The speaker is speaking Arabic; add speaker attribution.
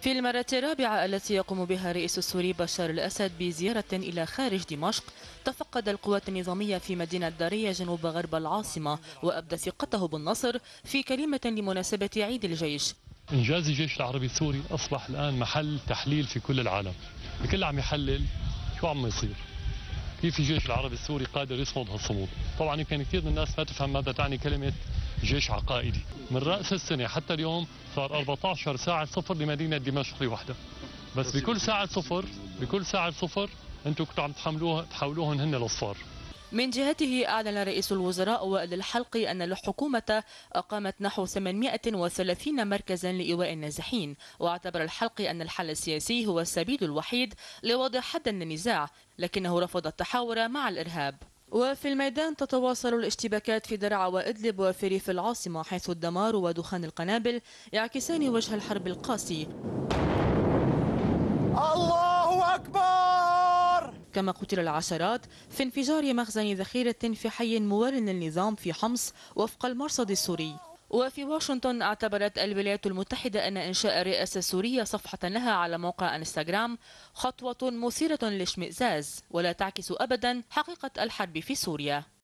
Speaker 1: في المرة الرابعة التي يقوم بها رئيس السوري بشار الأسد بزيارة إلى خارج دمشق تفقد القوات النظامية في مدينة دارية جنوب غرب العاصمة وأبدى ثقته بالنصر في كلمة لمناسبة عيد الجيش.
Speaker 2: إنجاز الجيش العربي السوري أصبح الآن محل تحليل في كل العالم. الكل عم يحلل شو عم يصير؟ كيف الجيش العربي السوري قادر يصمد هالصمود. طبعا يمكن كثير من الناس ما تفهم ماذا تعني كلمة جيش عقائدي. من رأس السنة حتى اليوم صار 14 ساعة صفر لمدينة دمشق لوحدها. بس بكل ساعة صفر بكل ساعة صفر أنتم كنتوا عم تحملوها تحولوهم هن لصفار
Speaker 1: من جهته أعلن رئيس الوزراء وائل الحلقي أن الحكومة أقامت نحو 830 مركزا لإيواء النازحين. واعتبر الحلقي أن الحل السياسي هو السبيل الوحيد لوضع حدا للنزاع لكنه رفض التحاور مع الإرهاب. وفي الميدان تتواصل الاشتباكات في درعا وإدلب وفي ريف العاصمة حيث الدمار ودخان القنابل يعكسان وجه الحرب القاسي. كما قتل العشرات في انفجار مخزن ذخيرة في حي موال للنظام في حمص وفق المرصد السوري. وفي واشنطن اعتبرت الولايات المتحدة أن إنشاء الرئاسة السورية صفحة لها على موقع انستغرام خطوة مثيرة للاشمئزاز ولا تعكس أبدا حقيقة الحرب في سوريا.